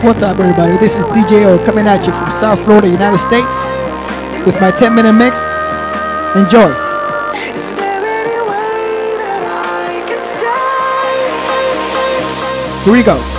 What's up, everybody? This is DJ O coming at you from South Florida, United States, with my 10 minute mix. Enjoy. Here we go.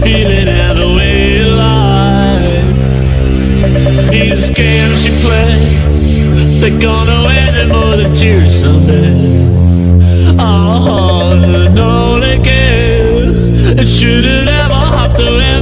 Feeling and the way you lie. These games you play, they're gonna end in more than tears someday. Oh, no again. It shouldn't ever have to end.